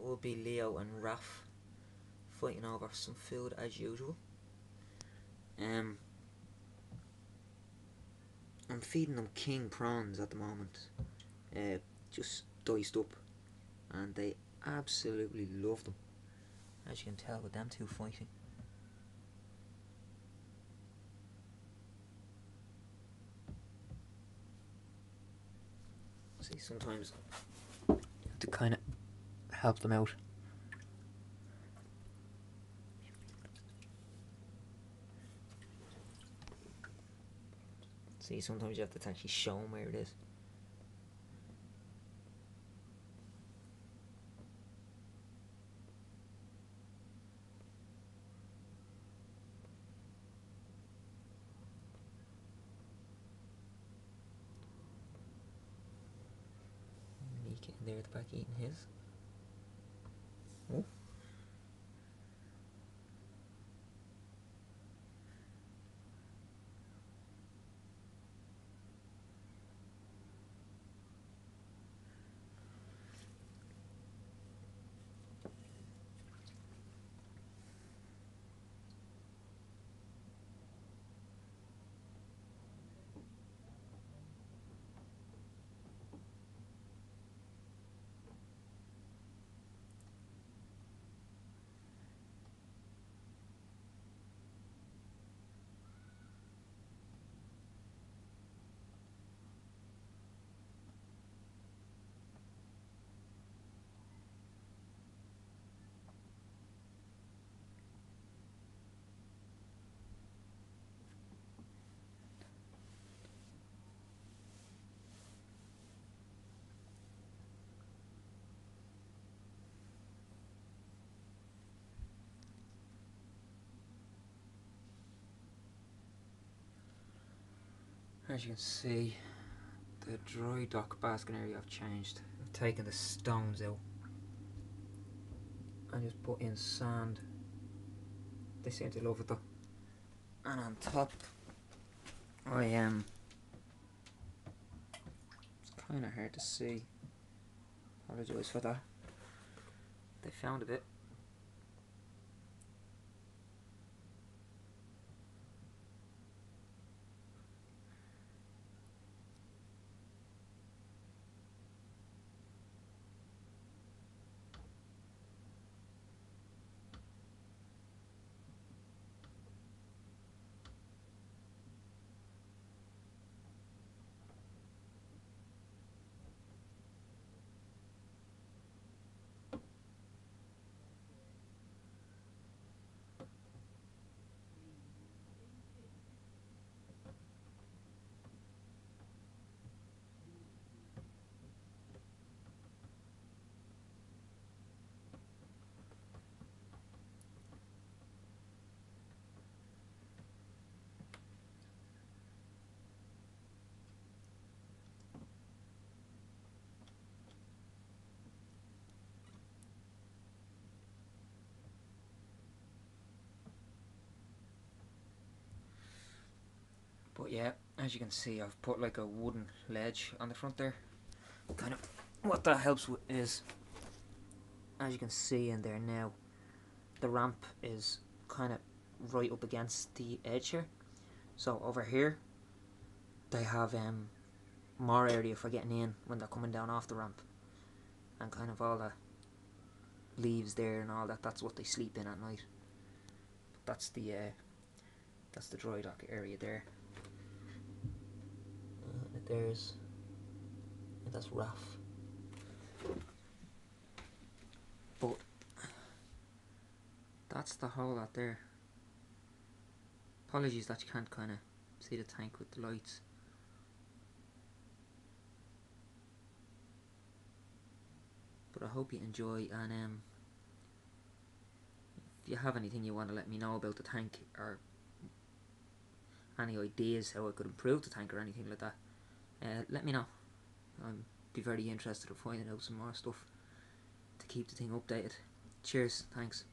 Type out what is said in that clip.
will be Leo and Raph fighting over some food as usual. Um, I'm feeding them king prawns at the moment, uh, just diced up, and they absolutely love them, as you can tell with them two fighting. See, sometimes you have to kind of help them out. See, sometimes you have to actually show them where it is. There at the back eating his. Oh. As you can see, the dry dock basking area I've changed. I've taken the stones out and just put in sand. They seem to love it though. And on top, I am. Um, it's kind of hard to see. Apologise for that. They found a bit. But yeah, as you can see, I've put like a wooden ledge on the front there. Kind of what that helps with is, as you can see in there now, the ramp is kind of right up against the edge here. So over here, they have um, more area for getting in when they're coming down off the ramp. And kind of all the leaves there and all that, that's what they sleep in at night. That's the uh, that's the dry dock area there there's that's rough. But that's the whole out there. Apologies that you can't kind of see the tank with the lights. But I hope you enjoy and um, if you have anything you want to let me know about the tank or any ideas how I could improve the tank or anything like that uh, let me know. I'd be very interested in finding out some more stuff to keep the thing updated. Cheers, thanks.